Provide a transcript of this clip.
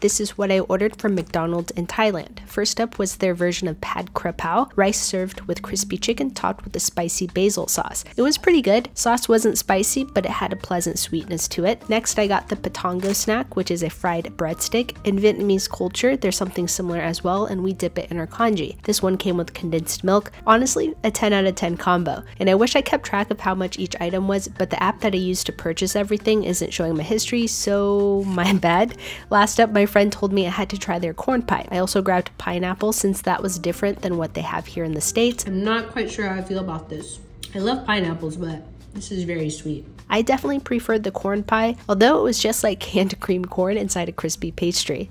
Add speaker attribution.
Speaker 1: This is what I ordered from McDonald's in Thailand. First up was their version of pad krapao, rice served with crispy chicken topped with a spicy basil sauce. It was pretty good. Sauce wasn't spicy, but it had a pleasant sweetness to it. Next, I got the patongko snack, which is a fried breadstick. In Vietnamese culture, there's something similar as well, and we dip it in our congee. This one came with condensed milk. Honestly, a 10 out of 10 combo. And I wish I kept track of how much each item was, but the app that I used to purchase everything isn't showing my history, so my bad. Last up, my friend told me I had to try their corn pie. I also grabbed pineapple since that was different than what they have here in the States.
Speaker 2: I'm not quite sure how I feel about this. I love pineapples, but this is very sweet.
Speaker 1: I definitely preferred the corn pie, although it was just like canned cream corn inside a crispy pastry.